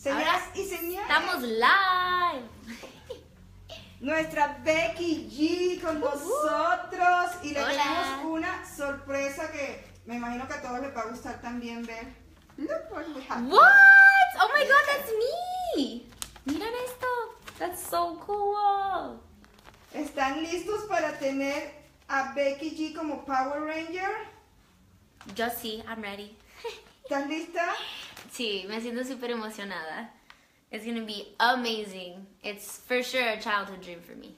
Señoras y señores. Estamos live. Nuestra Becky G con nosotros. Y le Hola. tenemos una sorpresa que me imagino que a todos les va a gustar también ver. Look what we have. What? Oh my god, that's me. Miren esto. That's so cool. ¿Están listos para tener a Becky G como Power Ranger? Yo sí, I'm ready. ¿Estás lista? Sí, me siento súper emocionada. It's gonna be amazing. It's for sure a childhood dream for me.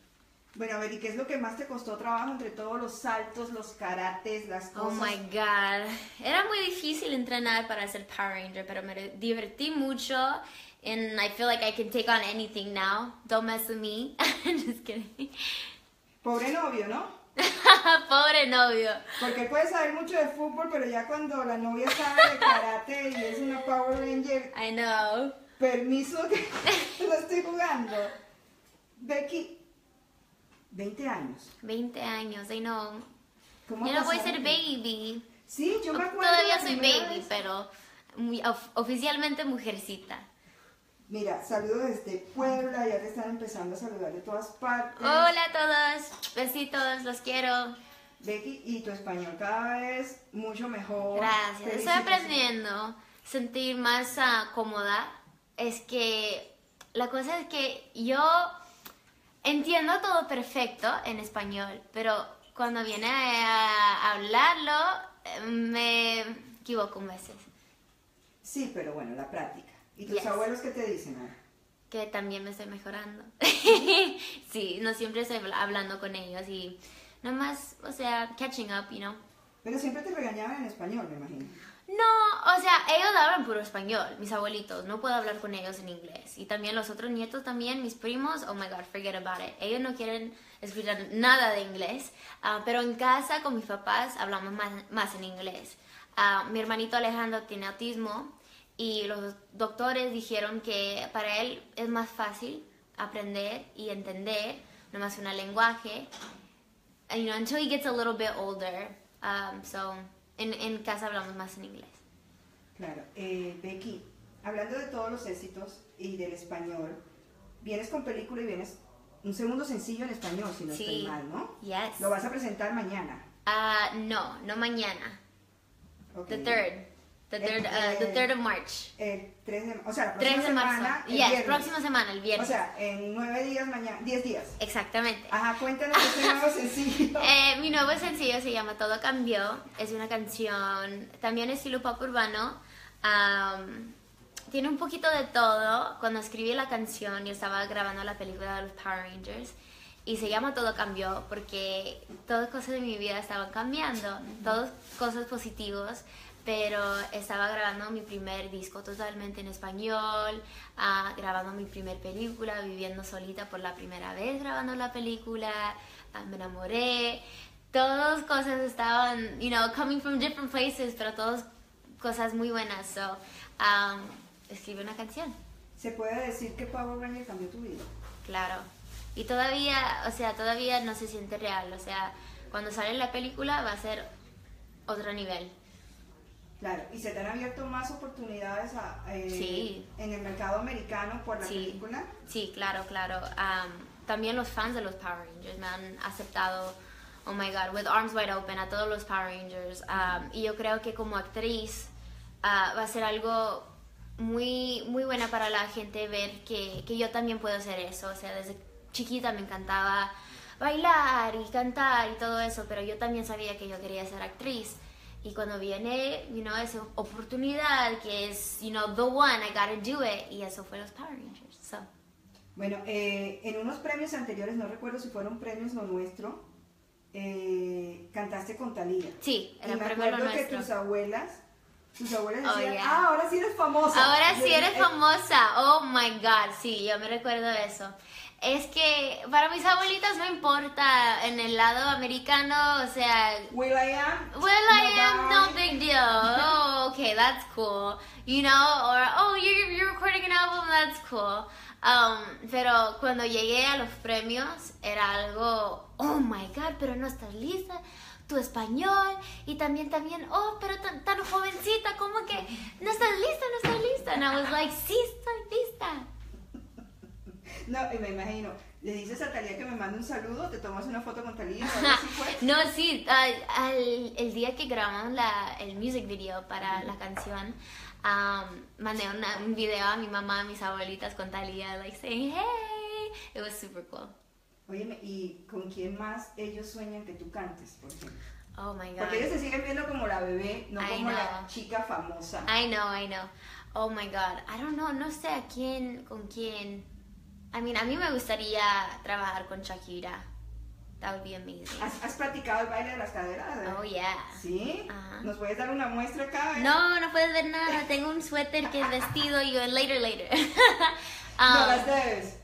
Bueno, a ver, ¿y qué es lo que más te costó trabajo entre todos los saltos, los karates, las cosas? Oh my god. Era muy difícil entrenar para ser Power Ranger, pero me divertí mucho. And I feel like I can take on anything now. Don't mess with me. Just kidding. Pobre novio, ¿no? Pobre novio. Porque puede saber mucho de fútbol, pero ya cuando la novia sabe de karate y es una Power Ranger, I know. permiso que lo estoy jugando. Becky, 20 años. 20 años, I know. ¿Cómo Yo no voy a ser baby. Sí, yo me acuerdo. Todavía soy baby, vez. pero muy of- oficialmente mujercita. Mira, saludos desde Puebla, ya te están empezando a saludar de todas partes. Hola a todos. Besitos, los quiero. Becky, y tu español cada vez mucho mejor. Gracias. Estoy aprendiendo sentir más ah, cómoda. Es que la cosa es que yo entiendo todo perfecto en español, pero cuando viene a hablarlo eh, me equivoco un veces. Sí, pero bueno, la práctica. ¿Y tus Yes. abuelos qué te dicen? Que también me estoy mejorando. sí, no siempre estoy habla- hablando con ellos y nomás, o sea, catching up, you know. Pero siempre te regañaban en español, me imagino. No, o sea, ellos hablan puro español, mis abuelitos, no puedo hablar con ellos en inglés. Y también los otros nietos también, mis primos, oh my god, forget about it. Ellos no quieren escuchar nada de inglés, ah, pero en casa con mis papás hablamos más, más en inglés. Ah, mi hermanito Alejandro tiene autismo y los doctores dijeron que para él es más fácil aprender y entender nomás un lenguaje you know, until he gets a little bit older. Um, so, en, en casa hablamos más en inglés. Claro. Eh, Becky, hablando de todos los éxitos y del español, vienes con película y vienes un segundo sencillo en español, si no Sí. estoy mal, ¿no? Yes. Lo vas a presentar mañana. Ah, no, no mañana. Ok. The third. The third, uh, the third of March. El 3 de, o sea, la 3 próxima de marzo. semana. el Yes, próxima semana, el viernes. O sea, en 9 días mañana, 10 días. Exactamente. Ajá, cuéntanos este nuevo sencillo. Eh, mi nuevo sencillo se llama Todo Cambió. Es una canción también estilo pop urbano. Am, tiene un poquito de todo. Cuando escribí la canción, yo estaba grabando la película de los Power Rangers. Y se llama Todo Cambió porque todas cosas de mi vida estaban cambiando. Todas cosas positivas. Pero estaba grabando mi primer disco totalmente en español, ah, grabando mi primer película, viviendo solita por la primera vez grabando la película, ah, me enamoré, todas cosas estaban, you know, coming from different places, pero todas cosas muy buenas. So, um, escribí una canción, Se puede decir que Power Ranger cambió tu vida. claro. Y todavía, o sea, todavía no se siente real. O sea, cuando sale la película va a ser otro nivel. Claro, y se te han abierto más oportunidades a- eh, Sí. en el mercado americano por la Sí. película. Sí, claro, claro. Am, también los fans de los Power Rangers me han aceptado, oh my god, with arms wide open a todos los Power Rangers. Am, y yo creo que como actriz ah, va a ser algo muy, muy buena para la gente ver que, que yo también puedo hacer eso. O sea, desde chiquita me encantaba bailar y cantar y todo eso, pero yo también sabía que yo quería ser actriz. Y cuando viene, you know, esa oportunidad que es, you know, the one, I gotta do it. Y eso fue los Power Rangers. So. Bueno, eh, en unos premios anteriores, no recuerdo si fueron premios lo nuestro, eh, cantaste con Talía. Sí, Y era me premio lo acuerdo que nuestro. tus abuelas, tus abuelas Oh, decían, yeah. ah, ahora sí eres famosa. Ahora sí eres eh, famosa. Oh my god, sí, yo me recuerdo eso. Es que para mis abuelitas no importa en el lado americano, o sea, Will I am. well, I am no big deal. Oh, okay, that's cool. You know, or oh, you're, you're recording an album, that's cool. Um, pero cuando llegué a los premios era algo, oh my god, pero no estás lista, tu español y también también, oh, pero tan, tan jovencita, como que no estás lista, no estás lista. And I was like, sí estoy No, y me imagino. Le dices a Talía que me mande un saludo, te tomas una foto con Talía. No, sí, al- el día que grabamos la, el music video para la canción, um, mandé una- un video a mi mamá, a mis abuelitas con Talia, like saying, hey, it was super cool. Óyeme, ¿y con quién más ellos sueñan que tú cantes, por ejemplo? Oh my god. Porque ellos se siguen viendo como la bebé, no I como la know. chica famosa. I know, I know. Oh my god. I don't know, no sé a quién, con quién. I mean, a mí me gustaría trabajar con Shakira. That would be amazing. ¿Has, has practicado el baile de las caderas? Oh yeah. ¿Sí? Ajá. ¿Nos puedes dar una muestra acá? eh? No, no puedes ver nada. Tengo un suéter que es vestido y yo later, later. No Um, las debes.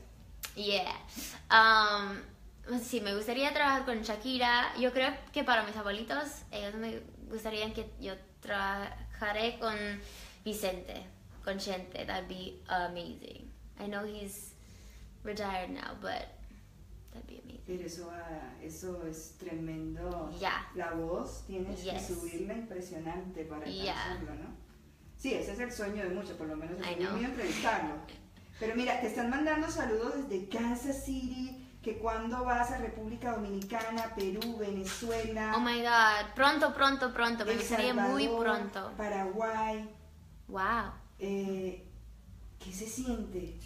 Yeah. Um, sí, me gustaría trabajar con Shakira. Yo creo que para mis abuelitos, ellos me gustaría que yo trabajaré con Vicente, con Chente. That'd be amazing. I know he's retired now, but that'd be amazing. Pero eso, ah, eso es tremendo. Ya. La voz tienes Yes. que subirla impresionante para alcanzarlo, ¿no? Sí, ese es el sueño de muchos, por lo menos el sueño mío entrevistarlo. Pero mira, te están mandando saludos desde Kansas City, que cuando vas a República Dominicana, Perú, Venezuela, Oh my god, pronto, pronto, pronto. Me gustaría muy pronto. Paraguay. Wow. Eh, ¿Qué se siente?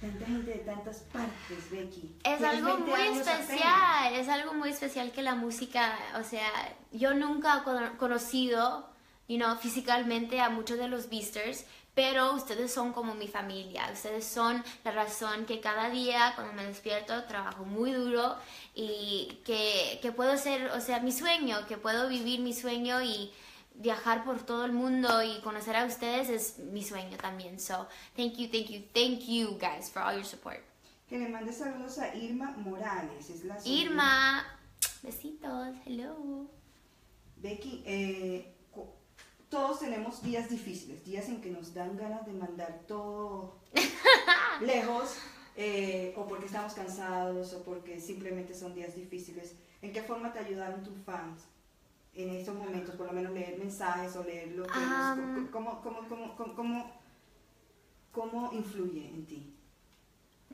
Tanta gente de tantas partes, Becky. Es algo 20 muy años apenas. especial, es algo muy especial que la música, o sea, yo nunca he cono- conocido, you know, físicamente a muchos de los Beasters, pero ustedes son como mi familia, ustedes son la razón que cada día cuando me despierto trabajo muy duro y que, que puedo ser, o sea, mi sueño, que puedo vivir mi sueño y viajar por todo el mundo y conocer a ustedes es mi sueño también. So, thank you, thank you, thank you guys for all your support. Que le mande saludos a Irma Morales. Es la. Irma, besitos, hello. Becky, eh, todos tenemos días difíciles, días en que nos dan ganas de mandar todo lejos, eh, o porque estamos cansados, o porque simplemente son días difíciles. ¿En qué forma te ayudaron tus fans en estos momentos? Por lo menos leer mensajes o leer lo que ellos- Am. ¿cómo, cómo, cómo, cómo, cómo, cómo influye en ti?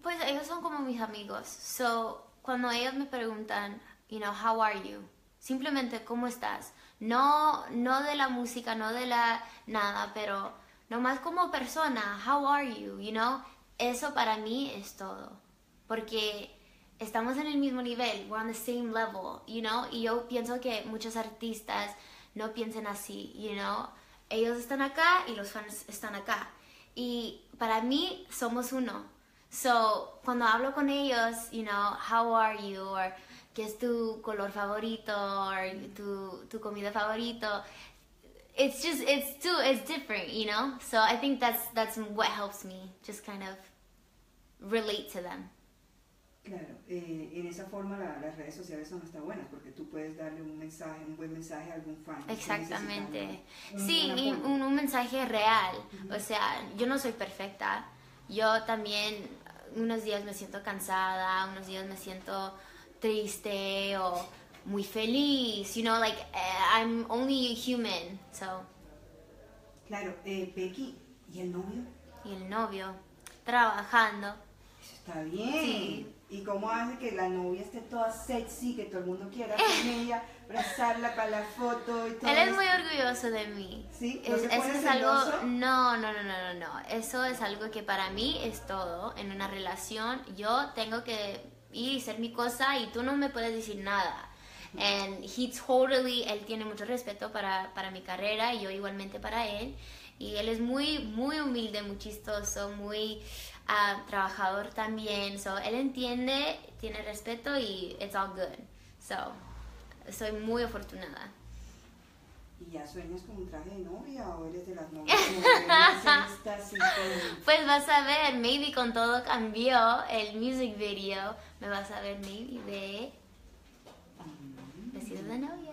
Pues ellos son como mis amigos. So, cuando ellos me preguntan, you know, how are you? Simplemente, ¿cómo estás? No, no de la música, no de la nada, pero nomás como persona, how are you? You know, eso para mí es todo. Porque estamos en el mismo nivel, we're on the same level, you know, y yo pienso que muchos artistas no piensen así, you know, ellos están acá y los fans están acá. Y para mí somos uno. So, cuando hablo con ellos, you know, how are you? Or qué es tu color favorito? Or tu, tu comida favorito? It's just, it's too, it's different, you know? So I think that's, that's what helps me, just kind of relate to them. Claro, eh, en esa forma la- las redes sociales son hasta buenas porque tú puedes darle un mensaje, un buen mensaje a algún fan. Exactamente. un Sí, un, un mensaje real. O sea, yo no soy perfecta. Yo también unos días me siento cansada, unos días me siento triste o muy feliz. You know, like eh, I'm only human. So, Claro, eh, Becky, ¿y el novio? y el novio trabajando. Eso está bien. Sí. ¿Y cómo hace que la novia esté toda sexy, que todo el mundo quiera con ella, abrazarla para la foto y todo Él es esto? muy orgulloso de mí. ¿Sí? ¿No Es- se eso es algo. No, no, no, no, no, no. Eso es algo que para mí es todo. En una relación, yo tengo que ir y ser mi cosa y tú no me puedes decir nada. And he totally, él tiene mucho respeto para, para mi carrera y yo igualmente para él. Y él es muy, muy humilde, muy chistoso, muy ah, trabajador también. So, él entiende, tiene respeto y it's all good. So, soy muy afortunada. ¿Y ya sueñas con un traje de novia o eres de las novias? Pues vas a ver, maybe con todo cambió el music video, me vas a ver maybe de vestido de novia.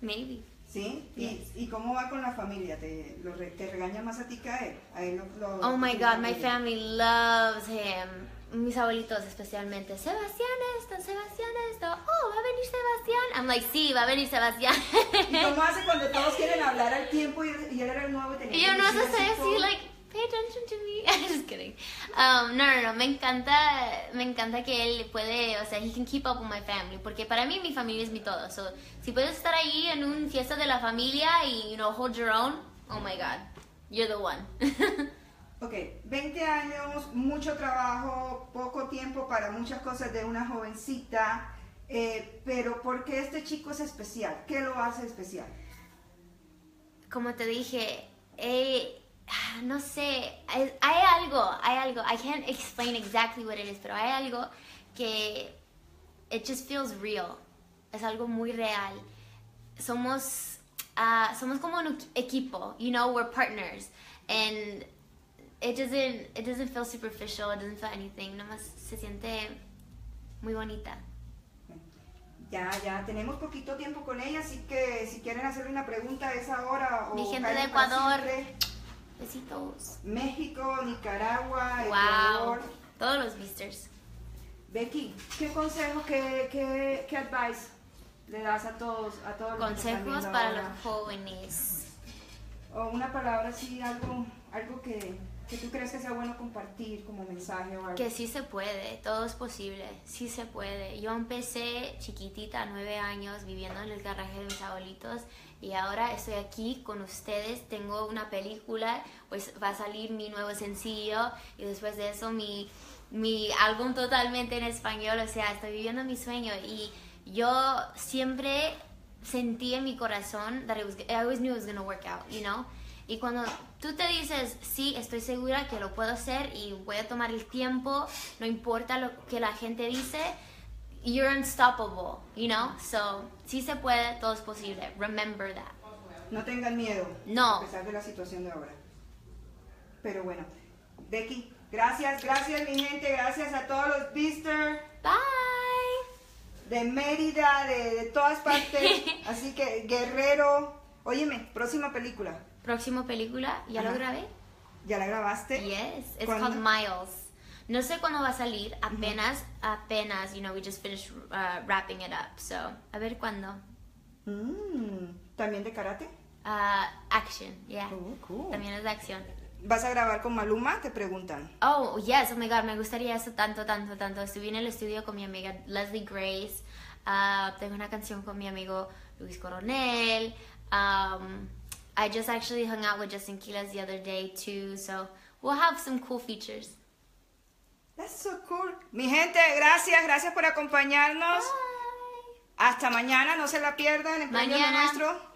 Maybe. ¿Sí? ¿Y, Yes. ¿Y cómo va con la familia? ¿Te, lo re- te regaña más a ti que a él? A él lo, lo- Oh my god, my family loves him. Mis abuelitos especialmente. Sebastián esto, Sebastián esto. Oh, va a venir Sebastián. I'm like, sí, va a venir Sebastián. ¿Y cómo hace cuando todos quieren hablar al tiempo y, y él era el nuevo y tenía y yo no sé así like, pay attention to me. Just just kidding. Um, no, no, no, me encanta, me encanta que él puede, o sea, he can keep up with my family, porque para mí mi familia es mi todo. So, si puedes estar ahí en un fiesta de la familia y, you know, hold your own, oh my God, you're the one. Ok, 20 años, mucho trabajo, poco tiempo para muchas cosas de una jovencita, eh, pero ¿por qué este chico es especial? ¿Qué lo hace especial? Como te dije, eh, no sé, hay, hay algo, hay algo, I can't explain exactly what it is, pero hay algo que it just feels real, es algo muy real. Somos, ah, somos como un equipo, you know, we're partners, and it doesn't, it doesn't feel superficial, it doesn't feel anything, nomás se siente muy bonita. Ya, ya, tenemos poquito tiempo con ella, así que si quieren hacerle una pregunta a esa hora o Mi gente de Ecuador, siempre, besitos. México, Nicaragua, Wow, Ecuador. todos los visitors. Becky, ¿qué consejo, qué, qué, qué advice le das a todos, a todos Consejos para ahora? los jóvenes. O una palabra así, algo, algo que, que tú crees que sea bueno compartir como mensaje o algo. Que sí se puede, todo es posible, sí se puede. Yo empecé chiquitita, nueve años, viviendo en el garaje de mis abuelitos y ahora estoy aquí con ustedes. Tengo una película, pues va a salir mi nuevo sencillo y después de eso mi, mi álbum totalmente en español. O sea, estoy viviendo mi sueño y yo siempre sentí en mi corazón that it was, I always knew it was going to work out, you know? Y cuando tú te dices, sí, estoy segura que lo puedo hacer y voy a tomar el tiempo, no importa lo que la gente dice, you're unstoppable, you know? So, sí se puede, todo es posible. Remember that. No tengan miedo. No. A pesar de la situación de ahora. Pero bueno, Becky, gracias, gracias mi gente, gracias a todos los visitors Bye. de Mérida, de, de todas partes. Así que, Guerrero. Óyeme, próxima película. Próxima película, ¿ya lo Ajá. grabé? ¿Ya la grabaste? Yes, it's ¿Cuándo? called Miles. No sé cuándo va a salir, apenas, apenas, you know, we just finished uh, wrapping it up. So, a ver cuándo. Mm, ¿También de karate? Uh, action, yeah. Oh, cool. También es de acción. ¿Vas a grabar con Maluma? Te preguntan. Oh, yes, oh my god, me gustaría eso tanto, tanto, tanto. Estuve en el estudio con mi amiga Leslie Grace. Ah, tengo una canción con mi amigo Luis Coronel. Um, I just actually hung out with Justin Quiles the other day too, so we'll have some cool features. That's so cool. Mi gente, gracias, gracias por acompañarnos. Bye. Hasta mañana, no se la pierdan. El Mañana. nuestro.